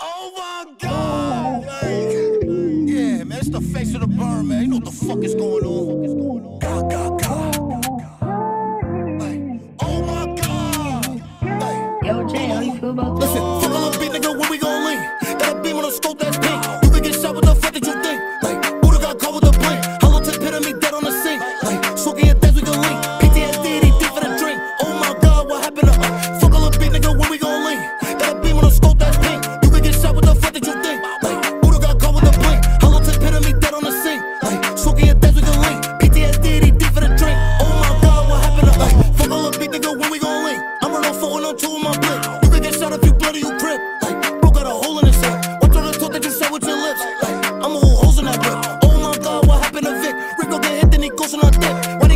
Oh my God! Like, yeah, man, it's the face of the burn, man. You know what the fuck is going on? Oh my God! Yo, Jay, how you feel about this? Listen. cause on la tête.